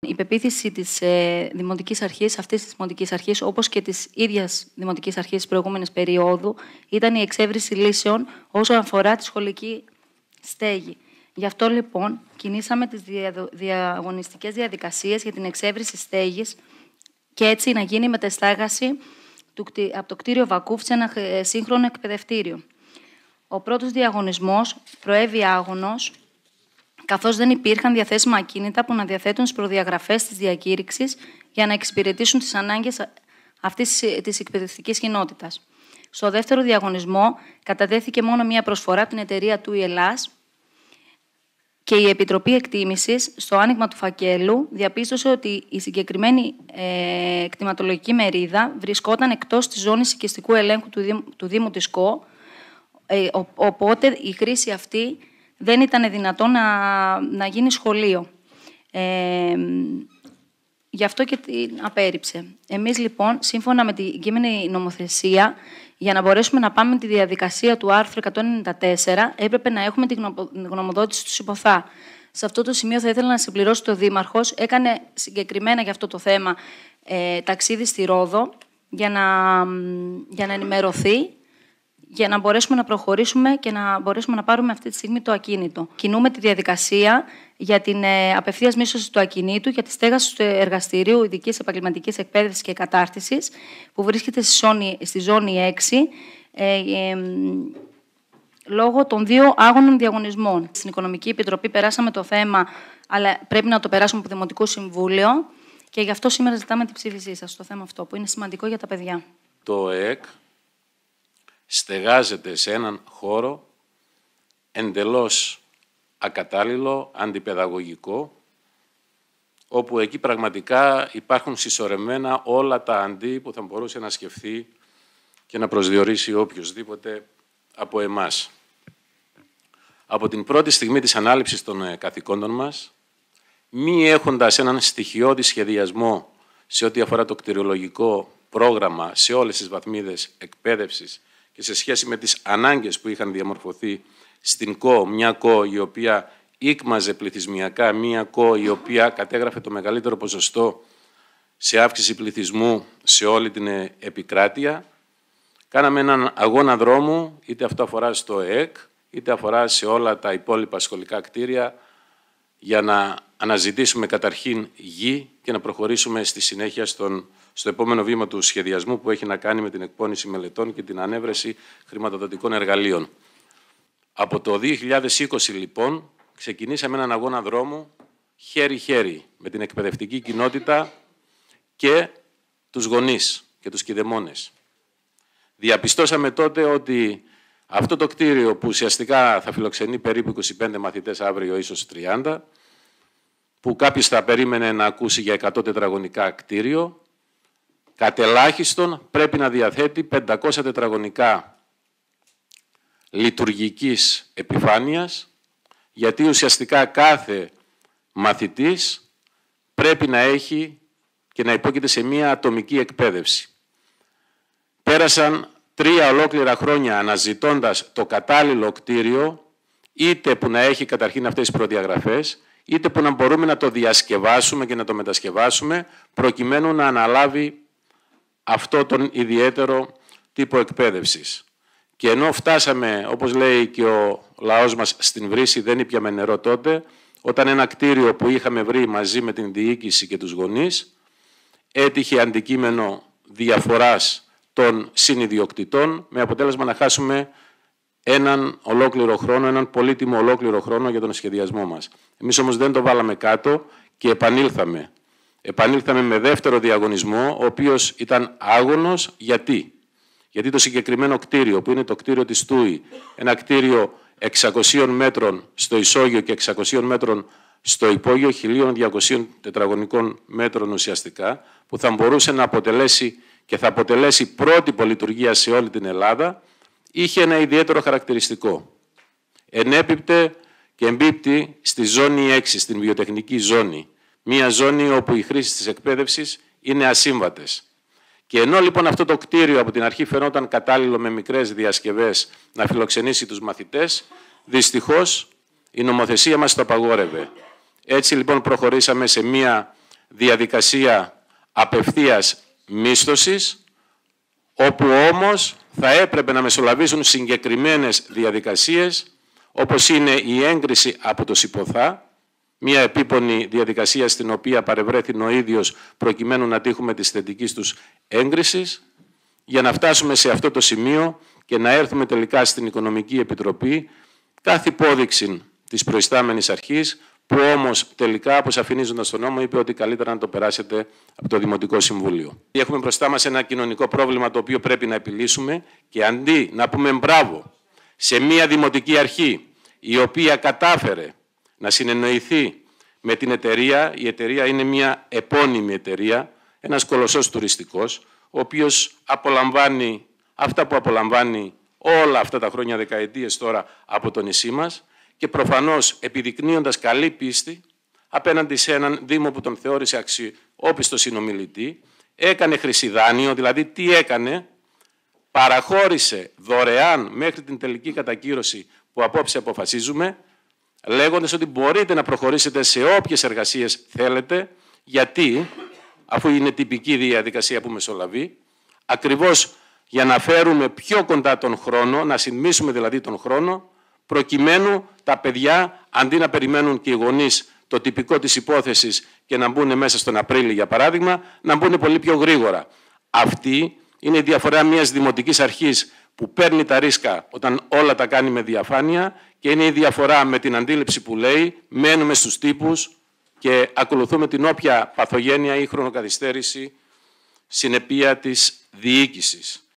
Η πεποίθηση της ε, Δημοτικής Αρχής, αυτής της Δημοτικής Αρχής, όπως και της ίδιας Δημοτικής Αρχής της προηγούμενης περίοδου, ήταν η εξέβριση λύσεων όσον αφορά τη σχολική στέγη. Γι' αυτό λοιπόν κινήσαμε τις διαγωνιστικές διαδικασίες για την εξέβριση στέγης και έτσι να γίνει η μετεστάγαση από το κτίριο Βακούφ σε ένα ε, σύγχρονο εκπαιδευτήριο. Ο πρώτος διαγωνισμός προέβη άγωνος, καθώς δεν υπήρχαν διαθέσιμα ακίνητα που να διαθέτουν τις προδιαγραφές της διακήρυξης για να εξυπηρετήσουν τις ανάγκες αυτής της εκπαιδευτικής κοινότητας. Στο δεύτερο διαγωνισμό κατατέθηκε μόνο μία προσφορά από την εταιρεία του Ελλάς και η Επιτροπή Εκτίμησης, στο άνοιγμα του φακέλου, διαπίστωσε ότι η συγκεκριμένη ε, εκτιματολογική μερίδα βρισκόταν εκτός της ζώνης οικιστικού ελέγχου του Δήμου, του Δήμου της ΚΟ, ε, οπότε η χρήση αυτή δεν ήταν δυνατό να, να γίνει σχολείο. Ε, γι' αυτό και την απέρριψε. Εμείς λοιπόν, σύμφωνα με την κείμενη νομοθεσία, για να μπορέσουμε να πάμε τη διαδικασία του άρθρου 194, έπρεπε να έχουμε την γνωμοδότηση του ΣΥΠΟΘΑ. Σε αυτό το σημείο θα ήθελα να συμπληρώσω το Δήμαρχος. Έκανε συγκεκριμένα για αυτό το θέμα ε, ταξίδι στη Ρόδο για να, για να ενημερωθεί για να μπορέσουμε να προχωρήσουμε και να μπορέσουμε να πάρουμε αυτή τη στιγμή το ακίνητο. Κινούμε τη διαδικασία για την ε, απευθείας μίσθωση του ακινήτου για τη στέγαση του εργαστηρίου ειδικής επαγγελματικής εκπαίδευσης και κατάρτισης, που βρίσκεται στη ζώνη, στη ζώνη 6. Ε, ε, λόγω των δύο άγωνων διαγωνισμών. Στην Οικονομική Επιτροπή περάσαμε το θέμα, αλλά πρέπει να το περάσουμε από το Δημοτικό Συμβούλιο και γι' αυτό σήμερα ζητάμε την ψήφισή σας στο θέμα αυτό, που είναι σημαντικό για τα παιδιά. Το ΕΚ στεγάζεται σε έναν χώρο εντελώς ακατάλληλο, αντιπαιδαγωγικό, όπου εκεί πραγματικά υπάρχουν συσσωρεμένα όλα τα αντί που θα μπορούσε να σκεφτεί και να προσδιορίσει οποιοδήποτε από εμάς. Από την πρώτη στιγμή της ανάληψης των ε, καθηκόντων μας, μη έχοντας έναν στοιχειώδη σχεδιασμό σε ό,τι αφορά το κτηριολογικό πρόγραμμα σε όλες τις βαθμίδες εκπαίδευσης και σε σχέση με τις ανάγκες που είχαν διαμορφωθεί στην ΚΟ, μια ΚΟ η οποία ήκμαζε πληθυσμιακά, μια ΚΟ η οποία κατέγραφε το μεγαλύτερο ποσοστό σε αύξηση πληθυσμού σε όλη την επικράτεια. Κάναμε έναν αγώνα δρόμου, είτε αυτό αφορά στο ΕΕΚ, είτε αφορά σε όλα τα υπόλοιπα σχολικά κτίρια, για να αναζητήσουμε καταρχήν γη και να προχωρήσουμε στη συνέχεια στον, στο επόμενο βήμα του σχεδιασμού που έχει να κάνει με την εκπόνηση μελετών και την ανέβρεση χρηματοδοτικών εργαλείων. Από το 2020 λοιπόν ξεκινήσαμε έναν αγώνα δρόμου χέρι-χέρι με την εκπαιδευτική κοινότητα και τους γονείς και τους κηδεμόνες. Διαπιστώσαμε τότε ότι αυτό το κτίριο που ουσιαστικά θα φιλοξενεί περίπου 25 μαθητές αύριο, ίσως 30, που κάποιος θα περίμενε να ακούσει για 100 τετραγωνικά κτίριο, κατελάχιστον πρέπει να διαθέτει 500 τετραγωνικά λειτουργικής επιφάνειας, γιατί ουσιαστικά κάθε μαθητής πρέπει να έχει και να υπόκειται σε μία ατομική εκπαίδευση. Πέρασαν τρία ολόκληρα χρόνια αναζητώντας το κατάλληλο κτίριο, είτε που να έχει καταρχήν αυτές τις προδιαγραφές, είτε που να μπορούμε να το διασκευάσουμε και να το μετασκευάσουμε, προκειμένου να αναλάβει αυτό τον ιδιαίτερο τύπο εκπαίδευσης. Και ενώ φτάσαμε, όπως λέει και ο λαός μας, στην βρύση, δεν ήπιαμε νερό τότε, όταν ένα κτίριο που είχαμε βρει μαζί με την διοίκηση και τους γονείς, έτυχε αντικείμενο διαφοράς των συνειδιοκτητών, με αποτέλεσμα να χάσουμε έναν ολόκληρο χρόνο, έναν πολύτιμο ολόκληρο χρόνο για τον σχεδιασμό μας. Εμείς όμως δεν το βάλαμε κάτω και επανήλθαμε. Επανήλθαμε με δεύτερο διαγωνισμό, ο οποίος ήταν άγωνος. Γιατί; Γιατί το συγκεκριμένο κτίριο, που είναι το κτίριο της Τούι, ένα κτίριο 600 μέτρων στο ισόγειο και 600 μέτρων στο υπόγειο, 1200 τετραγωνικών μέτρων ουσιαστικά, που θα μπορούσε να αποτελέσει και θα αποτελέσει πρότυπο λειτουργία σε όλη την Ελλάδα, είχε ένα ιδιαίτερο χαρακτηριστικό. Ενέπιπτε και εμπίπτει στη ζώνη 6, στην βιοτεχνική ζώνη. Μία ζώνη όπου οι χρήσεις της εκπαίδευσης είναι ασύμβατες. Και ενώ λοιπόν αυτό το κτίριο από την αρχή φαινόταν κατάλληλο με μικρές διασκευές να φιλοξενήσει τους μαθητές, δυστυχώς η νομοθεσία μας το απαγόρευε. Έτσι λοιπόν προχωρήσαμε σε μία διαδικασία απευθείας μίσθωσης, όπου όμως θα έπρεπε να μεσολαβήσουν συγκεκριμένες διαδικασίες, όπως είναι η έγκριση από το ΣΥΠΟΘΑ, μια επίπονη διαδικασία στην οποία παρευρέθη ο ίδιος προκειμένου να τύχουμε της θετικής τους έγκρισης, για να φτάσουμε σε αυτό το σημείο και να έρθουμε τελικά στην Οικονομική Επιτροπή κάθε υπόδειξη της προϊστάμενης αρχής που όμως τελικά αποσαφηνίζοντας τον νόμο είπε ότι καλύτερα να το περάσετε από το Δημοτικό Συμβούλιο. Έχουμε μπροστά μας ένα κοινωνικό πρόβλημα το οποίο πρέπει να επιλύσουμε και αντί να πούμε μπράβο σε μια δημοτική αρχή η οποία κατάφερε να συνεννοηθεί με την εταιρεία, η εταιρεία είναι μια επώνυμη εταιρεία, ένας κολοσσός τουριστικός, ο οποίος απολαμβάνει αυτά που απολαμβάνει όλα αυτά τα χρόνια, δεκαετίες τώρα από το νησί μας και προφανώς επιδεικνύοντας καλή πίστη απέναντι σε έναν Δήμο που τον θεώρησε αξιόπιστο συνομιλητή, έκανε χρυσιδάνιο, δηλαδή τι έκανε, παραχώρησε δωρεάν μέχρι την τελική κατακύρωση που απόψε αποφασίζουμε, λέγοντας ότι μπορείτε να προχωρήσετε σε όποιες εργασίες θέλετε, γιατί, αφού είναι τυπική διαδικασία που μεσολαβεί, ακριβώς για να φέρουμε πιο κοντά τον χρόνο, να συνμίσουμε δηλαδή τον χρόνο, προκειμένου τα παιδιά, αντί να περιμένουν και οι γονείς το τυπικό της υπόθεσης και να μπουν μέσα στον Απρίλιο, για παράδειγμα, να μπουν πολύ πιο γρήγορα. Αυτή είναι η διαφορά μιας δημοτικής αρχής που παίρνει τα ρίσκα όταν όλα τα κάνει με διαφάνεια και είναι η διαφορά με την αντίληψη που λέει μένουμε στους τύπους και ακολουθούμε την όποια παθογένεια ή χρονοκαθυστέρηση συνεπία της διοίκησης.